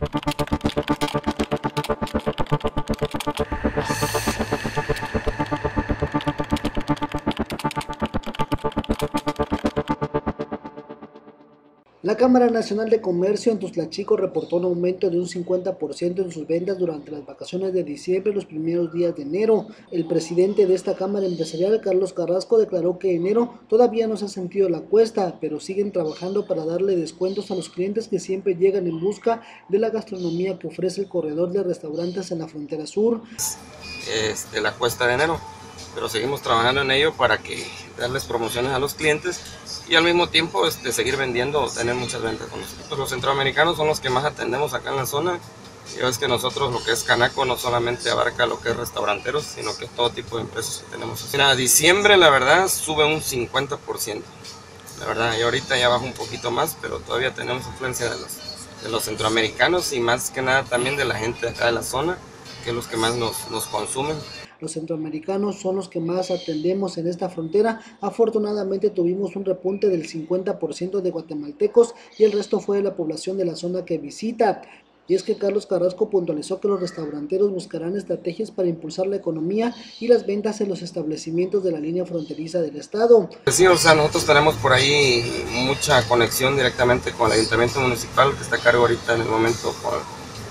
Thank you. La Cámara Nacional de Comercio en Tuzlachico reportó un aumento de un 50% en sus ventas durante las vacaciones de diciembre y los primeros días de enero. El presidente de esta Cámara Empresarial, Carlos Carrasco, declaró que enero todavía no se ha sentido la cuesta, pero siguen trabajando para darle descuentos a los clientes que siempre llegan en busca de la gastronomía que ofrece el corredor de restaurantes en la frontera sur. Este, la cuesta de enero, pero seguimos trabajando en ello para que darles promociones a los clientes y al mismo tiempo este, seguir vendiendo, tener muchas ventas con nosotros. Los centroamericanos son los que más atendemos acá en la zona. Ya ves que nosotros lo que es Canaco no solamente abarca lo que es restauranteros, sino que todo tipo de empresas que tenemos. Mira, diciembre la verdad sube un 50%. La verdad, y ahorita ya baja un poquito más, pero todavía tenemos influencia de los, de los centroamericanos y más que nada también de la gente acá de la zona, que es los que más nos, nos consumen. Los centroamericanos son los que más atendemos en esta frontera. Afortunadamente tuvimos un repunte del 50% de guatemaltecos y el resto fue de la población de la zona que visita. Y es que Carlos Carrasco puntualizó que los restauranteros buscarán estrategias para impulsar la economía y las ventas en los establecimientos de la línea fronteriza del estado. Sí, o sea, nosotros tenemos por ahí mucha conexión directamente con el ayuntamiento municipal que está a cargo ahorita en el momento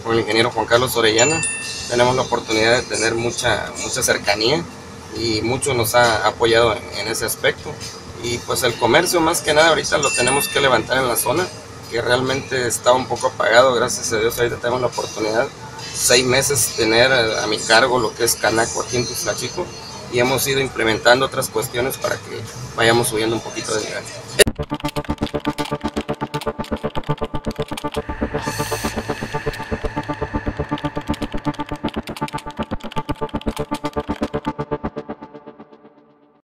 con el ingeniero Juan Carlos Orellana. Tenemos la oportunidad de tener mucha, mucha cercanía y mucho nos ha apoyado en, ese aspecto. Y pues el comercio más que nada ahorita lo tenemos que levantar en la zona, que realmente está un poco apagado, gracias a Dios ahorita tenemos la oportunidad, seis meses tener a mi cargo lo que es Canaco aquí en Tuzlachico y hemos ido implementando otras cuestiones para que vayamos subiendo un poquito de nivel.